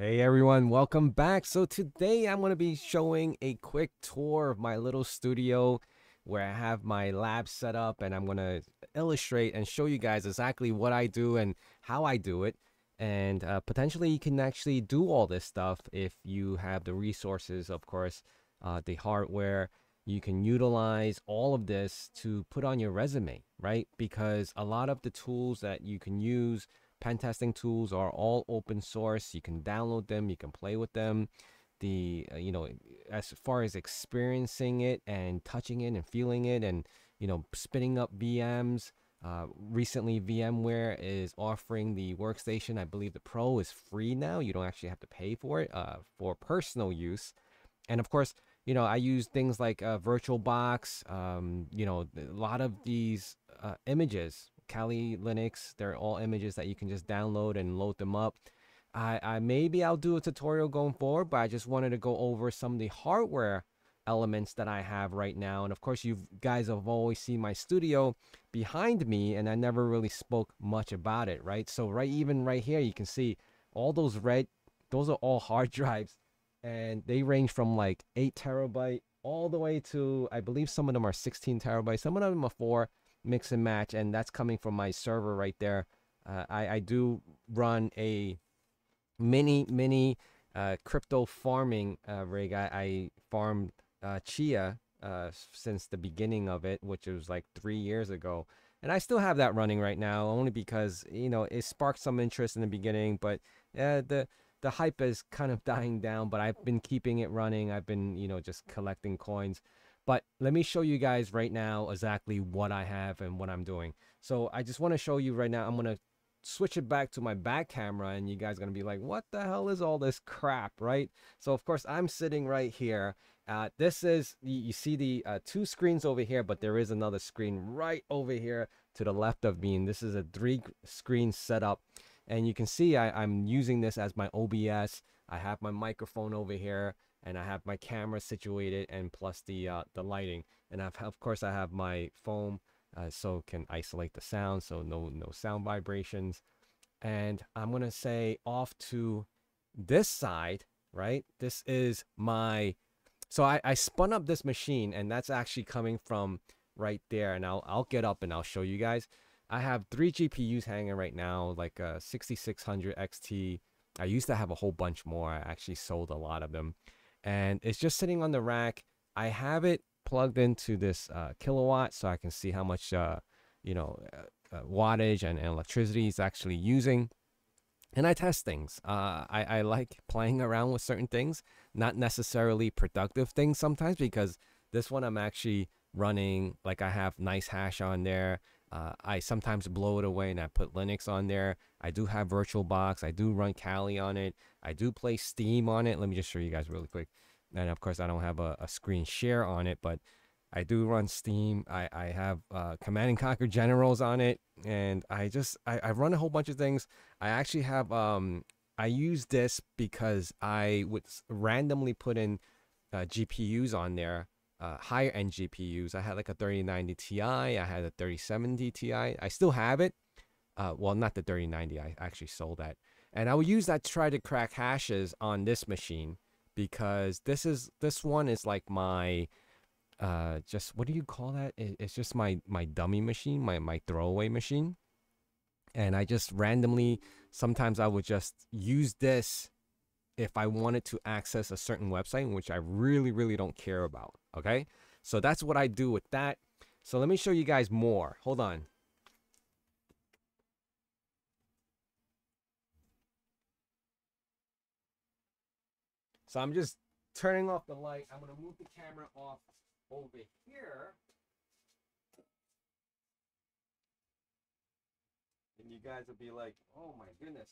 Hey everyone, welcome back. So today I'm going to be showing a quick tour of my little studio where I have my lab set up and I'm going to illustrate and show you guys exactly what I do and how I do it. And uh, potentially you can actually do all this stuff if you have the resources, of course, uh, the hardware. You can utilize all of this to put on your resume, right? Because a lot of the tools that you can use pen testing tools are all open source. You can download them, you can play with them. The uh, you know, as far as experiencing it and touching it and feeling it, and you know, spinning up VMs. Uh, recently, VMware is offering the workstation. I believe the Pro is free now. You don't actually have to pay for it uh, for personal use. And of course, you know, I use things like uh, VirtualBox. Um, you know, a lot of these uh, images Kali Linux. They're all images that you can just download and load them up. I, I maybe I'll do a tutorial going forward, but I just wanted to go over some of the hardware elements that I have right now. And of course, you guys have always seen my studio behind me, and I never really spoke much about it, right? So right even right here, you can see all those red, those are all hard drives, and they range from like eight terabyte all the way to I believe some of them are 16 terabytes, some of them are four mix and match, and that's coming from my server right there. Uh, I, I do run a mini, mini uh, crypto farming uh, rig. I, I farmed uh, Chia uh, since the beginning of it, which was like three years ago. And I still have that running right now, only because, you know, it sparked some interest in the beginning, but uh, the the hype is kind of dying down, but I've been keeping it running. I've been, you know, just collecting coins. But let me show you guys right now exactly what I have and what I'm doing. So I just want to show you right now. I'm going to switch it back to my back camera and you guys going to be like, what the hell is all this crap, right? So of course I'm sitting right here. Uh, this is, you see the uh, two screens over here, but there is another screen right over here to the left of me. And this is a three screen setup. And you can see I, I'm using this as my OBS. I have my microphone over here and I have my camera situated and plus the uh, the lighting. And I've of course I have my foam uh, so can isolate the sound so no no sound vibrations. And I'm gonna say off to this side right? This is my so I, I spun up this machine and that's actually coming from right there and I'll, I'll get up and I'll show you guys. I have three GPUs hanging right now like a 6600 XT I used to have a whole bunch more. I actually sold a lot of them and it's just sitting on the rack. I have it plugged into this uh, Kill A Watt so I can see how much, uh, you know, uh, uh wattage and, and, electricity is actually using. And I test things. Uh, I, I like playing around with certain things, not necessarily productive things sometimes because this one I'm actually running like I have NiceHash on there. Uh, I sometimes blow it away and I put Linux on there. I do have VirtualBox. I do run Kali on it. I do play Steam on it. Let me just show you guys really quick. And of course, I don't have a, a screen share on it, but I do run Steam. I, I have uh, Command and Conquer Generals on it. And I just, I, I run a whole bunch of things. I actually have, um, I use this because I would randomly put in uh, GPUs on there uh, higher end GPUs. I had like a 3090 Ti. I had a 3070 Ti. I still have it. Uh, well, not the 3090. I actually sold that. And I will use that to try to crack hashes on this machine because this is this one is like my uh just what do you call that? It, it's just my my dummy machine, my my throwaway machine. And I just randomly sometimes I would just use this if I wanted to access a certain website, which I really, really don't care about. Okay. So that's what I do with that. So let me show you guys more. Hold on. So I'm just turning off the light. I'm going to move the camera off over here. And you guys will be like, oh my goodness.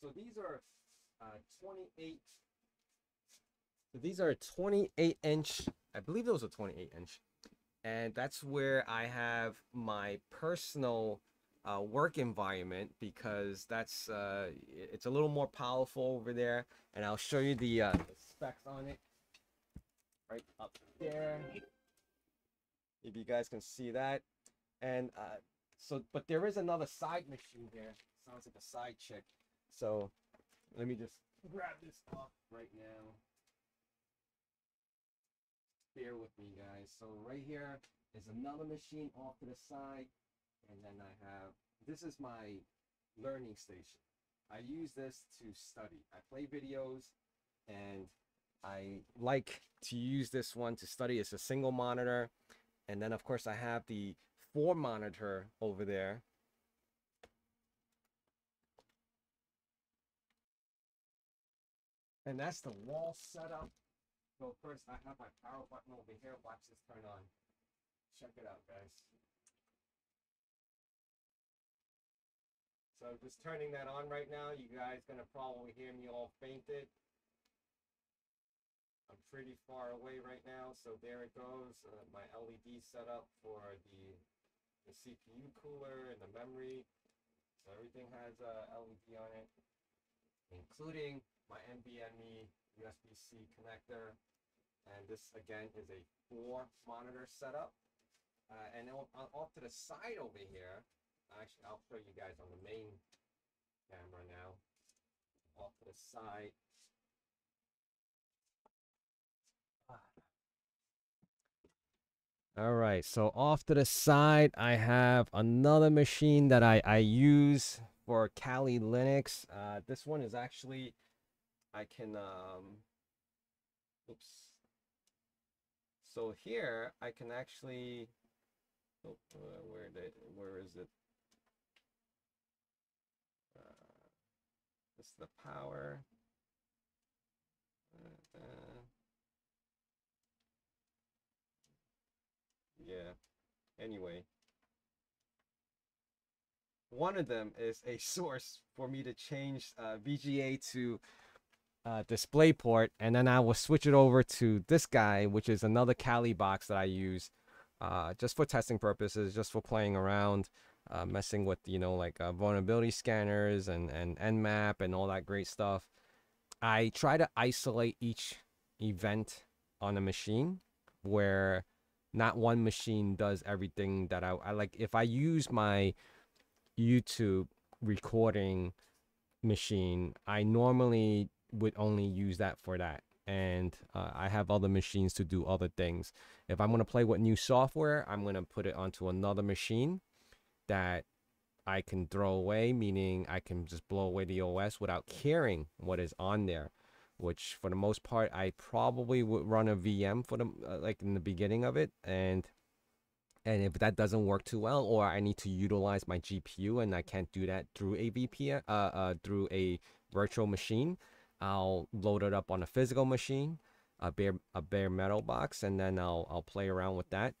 So these are uh, 28. So these are 28 inch. I believe those are 28 inch. And that's where I have my personal uh, work environment because that's uh, it's a little more powerful over there. And I'll show you the, uh, the specs on it right up there. If you guys can see that. And uh, so, but there is another side machine here. Sounds like a side chick. So let me just grab this off right now. Bear with me, guys. So right here is another machine off to the side, and then I have this is my learning station. I use this to study. I play videos, and I like to use this one to study. It's a single monitor, and then of course I have the four monitor over there And that's the wall setup. So first I have my power button over here. Watch this turn on. Check it out, guys. So just turning that on right now. You guys gonna probably hear me all fainted. I'm pretty far away right now, so there it goes. Uh, my LED setup for the, the CPU cooler and the memory. So everything has a uh, LED on it, including my NVMe USB-C connector. And this again is a four monitor setup. Uh, and then off to the side over here, actually I'll show you guys on the main camera now. Off to the side. All right, so off to the side, I have another machine that I, I use for Kali Linux. Uh, this one is actually I can, um, oops. So here I can actually, oh, uh, where did, where is it? Uh, this is the power. Uh, uh, yeah. Anyway, one of them is a source for me to change uh, VGA to uh, display port and then I will switch it over to this guy which is another Kali box that I use uh, just for testing purposes just for playing around uh, messing with you know like uh, vulnerability scanners and and nmap and all that great stuff. I try to isolate each event on a machine where not one machine does everything that I, I like if I use my YouTube recording machine I normally would only use that for that. And uh, I have other machines to do other things. If I'm going to play with new software, I'm going to put it onto another machine that I can throw away, meaning I can just blow away the OS without caring what is on there. Which, for the most part, I probably would run a VM for them, uh, like in the beginning of it, and and if that doesn't work too well, or I need to utilize my GPU and I can't do that through a VPN, uh, uh, through a virtual machine, I'll load it up on a physical machine, a bare a bare metal box, and then I'll I'll play around with that.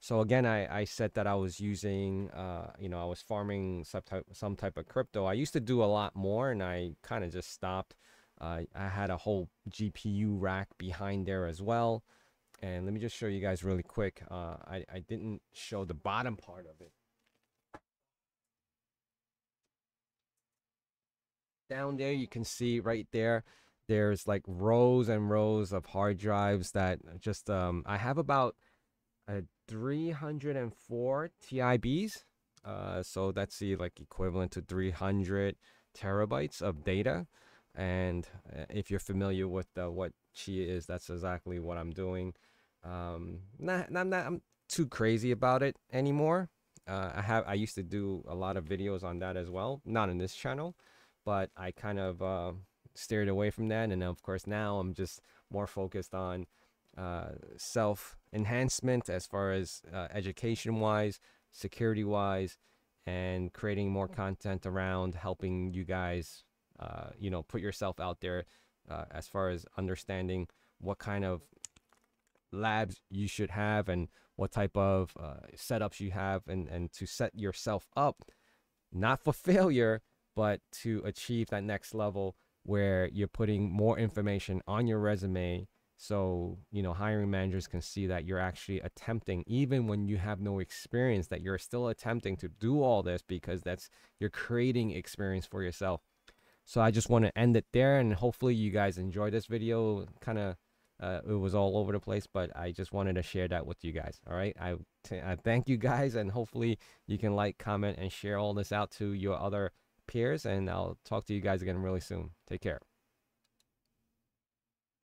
So again, I, I said that I was using, uh, you know, I was farming some type, some type of crypto. I used to do a lot more, and I kind of just stopped. Uh, I had a whole GPU rack behind there as well. And let me just show you guys really quick. Uh, I, I didn't show the bottom part of it. Down there you can see right there there's like rows and rows of hard drives that just um I have about a 304 TIBs uh so that's the like equivalent to 300 terabytes of data. And uh, if you're familiar with uh, what Chia is that's exactly what I'm doing. Um not, not, not I'm too crazy about it anymore. Uh, I have I used to do a lot of videos on that as well not in this channel but I kind of uh, steered away from that. And of course, now I'm just more focused on uh, self enhancement as far as uh, education wise, security wise, and creating more content around helping you guys, uh, you know, put yourself out there uh, as far as understanding what kind of labs you should have and what type of uh, setups you have and, and to set yourself up not for failure but to achieve that next level where you're putting more information on your resume so you know hiring managers can see that you're actually attempting even when you have no experience that you're still attempting to do all this because that's you're creating experience for yourself. So i just want to end it there and hopefully you guys enjoyed this video kind of uh, it was all over the place but i just wanted to share that with you guys all right? I, I thank you guys and hopefully you can like comment and share all this out to your other appears, and I'll talk to you guys again really soon. Take care.